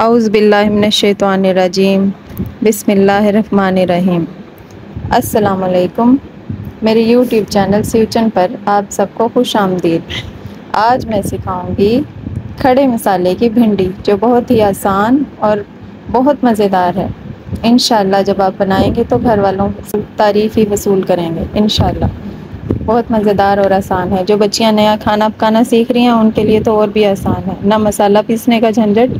आउज़बिल्लिनशैतवानरजीम बिसमीम अस्सलामुअलैकुम मेरे यूट्यूब चैनल सिवचन पर आप सबको खुश आमदीद। आज मैं सिखाऊँगी खड़े मसाले की भिंडी, जो बहुत ही आसान और बहुत मज़ेदार है। इन जब आप बनाएँगे तो घर वालों तारीफ़ ही वसूल करेंगे इन बहुत मज़ेदार और आसान है। जो बच्चियाँ नया खाना पकाना सीख रही हैं, उनके लिए तो और भी आसान है। ना मसाला पीसने का झंझट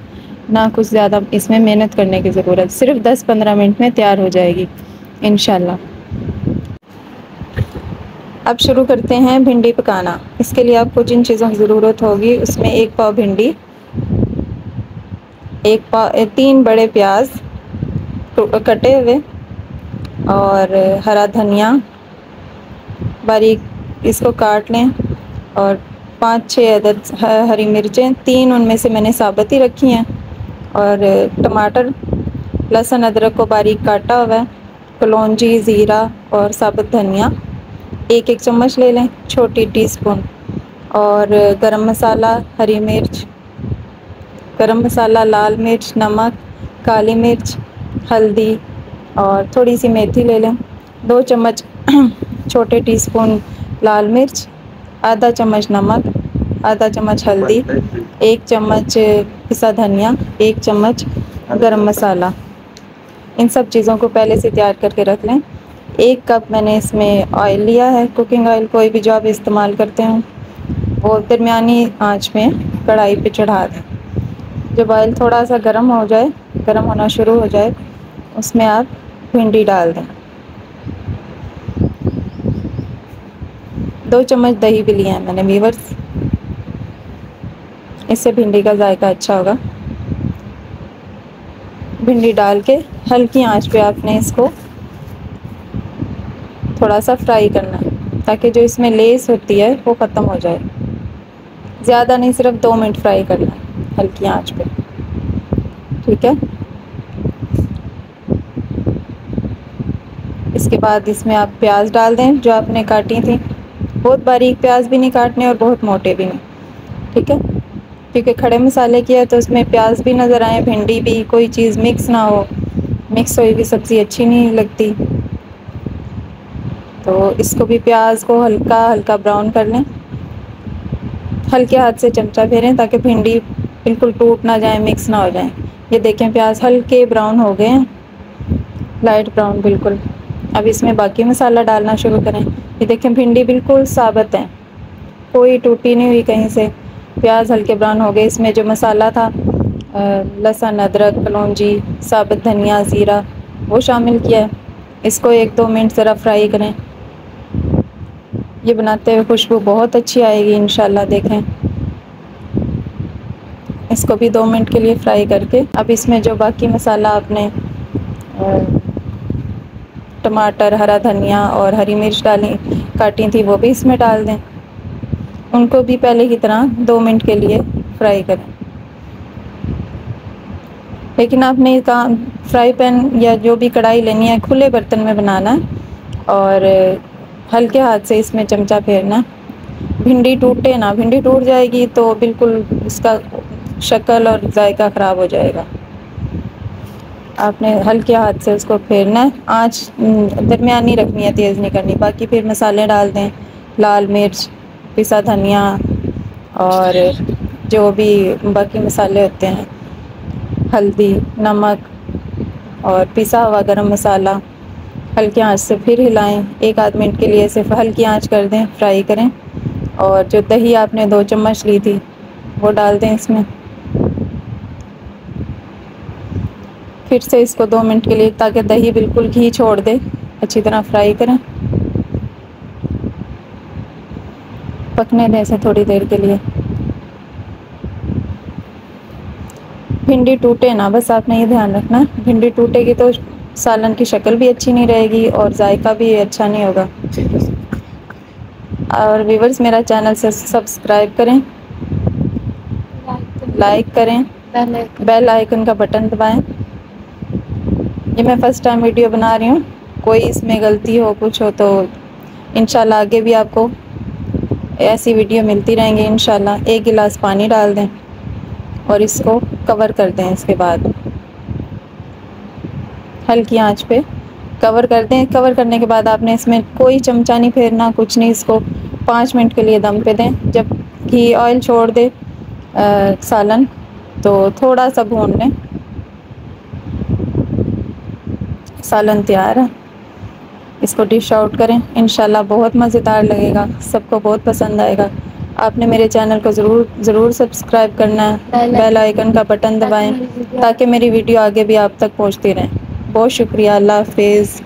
ना कुछ ज़्यादा इसमें मेहनत करने की ज़रूरत, सिर्फ़ 10-15 मिनट में तैयार हो जाएगी इन अब शुरू करते हैं भिंडी पकाना। इसके लिए आपको जिन चीज़ों की ज़रूरत होगी, उसमें एक पाव भिंडी, एक पाव तीन बड़े प्याज कटे हुए, और हरा धनिया, बारीक इसको काट लें, और पाँच छः अदद हरी मिर्चें, तीन उनमें से मैंने साबत ही रखी हैं। और टमाटर, लहसुन, अदरक को बारीक काटा हुआ है, कलौजी, ज़ीरा और साबुत धनिया। एक एक चम्मच ले लें, छोटी टीस्पून। और गरम मसाला, हरी मिर्च। गरम मसाला, लाल मिर्च, नमक, काली मिर्च, हल्दी और थोड़ी सी मेथी ले लें। दो चम्मच छोटे टीस्पून लाल मिर्च, आधा चम्मच नमक। आधा चम्मच हल्दी, एक चम्मच पिसा धनिया, एक चम्मच गरम मसाला। इन सब चीज़ों को पहले से तैयार करके रख लें। एक कप मैंने इसमें ऑयल लिया है कुकिंग ऑयल कोई भी जो आप इस्तेमाल करते हो, वो दरमियानी आँच में कढ़ाई पे चढ़ा दें। जब ऑयल थोड़ा सा गर्म हो जाए, गर्म होना शुरू हो जाए, उसमें आप भिंडी डाल दें। दो चम्मच दही भी लिया है मैंने वीवर्स इससे भिंडी का जायका अच्छा होगा। भिंडी डाल के हल्की आँच पे आपने इसको थोड़ा सा फ्राई करना, ताकि जो इसमें लेस होती है, वो ख़त्म हो जाए। ज़्यादा नहीं, सिर्फ़ दो मिनट फ्राई करना, हल्की आँच पे। ठीक है? इसके बाद इसमें आप प्याज डाल दें, जो आपने काटी थी। बहुत बारीक प्याज भी नहीं काटने और बहुत मोटे भी नहीं। ठीक है? क्योंकि खड़े मसाले किया तो उसमें प्याज भी नज़र आए, भिंडी भी, कोई चीज़ मिक्स ना हो। मिक्स हुई हुई सब्ज़ी अच्छी नहीं लगती। तो इसको भी प्याज को हल्का हल्का ब्राउन कर लें। हल्के हाथ से चमचा फेरें ताकि भिंडी बिल्कुल टूट ना जाए मिक्स ना हो जाए। ये देखें प्याज हल्के ब्राउन हो गए हैं। लाइट ब्राउन बिल्कुल। अब इसमें बाकी मसाला डालना शुरू करें। ये देखें भिंडी बिल्कुल साबित है। कोई टूटी नहीं हुई कहीं से। प्याज हल्के ब्राउन हो गए। इसमें जो मसाला था लहसुन, अदरक कलौजी साबुत, धनिया, ज़ीरा, वो शामिल किया। है इसको एक दो मिनट ज़रा फ्राई करें। ये बनाते हुए खुशबू बहुत अच्छी आएगी इन देखें। इसको भी दो मिनट के लिए फ्राई करके। अब इसमें जो बाकी मसाला आपने टमाटर, हरा धनिया और हरी मिर्च डाली, काटी थी, वो भी इसमें डाल दें। उनको भी पहले की तरह दो मिनट के लिए फ्राई करें। लेकिन आपने कहा फ्राई पैन या जो भी कढ़ाई लेनी है, खुले बर्तन में बनाना और हल्के हाथ से इसमें चमचा फेरना। भिंडी टूटे ना, भिंडी टूट जाएगी तो बिल्कुल उसका शक्ल और जायका ख़राब हो जाएगा। आपने हल्के हाथ से उसको फेरना है। आँच दरमियानी रखनी है, तेज़ नहीं करनी। बाकी फिर मसाले डाल दें, लाल मिर्च पिसा धनिया और जो भी बाकी मसाले होते हैं, हल्दी, नमक और पिसा हुआ गरम मसाला, हल्की आँच से फिर हिलाएँ। एक आध मिनट के लिए सिर्फ़ हल्की आँच कर दें, फ्राई करें। और जो दही आपने दो चम्मच ली थी, वो डाल दें इसमें। फिर से इसको दो मिनट के लिए, ताकि दही बिल्कुल घी छोड़ दे। अच्छी तरह फ्राई करें। पकने दें इसे थोड़ी देर के लिए। भिंडी टूटे ना, बस आपने ये ध्यान रखना। भिंडी टूटेगी तो सालन की शक्ल भी अच्छी नहीं रहेगी और जायका भी अच्छा नहीं होगा। और व्यूवर्स मेरा चैनल से सब्सक्राइब करें। लाइक करें। बेल आइकन का बटन दबाएँ। ये मैं फ़र्स्ट टाइम वीडियो बना रही हूँ। कोई इसमें गलती हो, कुछ हो तो इंशाल्लाह आगे भी आपको ऐसी वीडियो मिलती रहेंगी इन एक गिलास पानी डाल दें और इसको कवर कर दें इसके बाद। हल्की आँच पे कवर कर दें। कवर करने के बाद आपने इसमें कोई चमचा नहीं फेरना कुछ नहीं। इसको पाँच मिनट के लिए दम पे दें। जब घी ऑयल छोड़ दे आ, सालन तो थोड़ा सा भून लें। सालन तैयार है। इसको डिश आउट करें। इन बहुत मज़ेदार लगेगा। सबको बहुत पसंद आएगा। आपने मेरे चैनल को ज़रूर ज़रूर सब्सक्राइब करना है। बेल आइकन का बटन दबाएँ ताकि मेरी वीडियो आगे भी आप तक पहुँचती रहें। बहुत शुक्रिया। अल्लाह हाफिज़।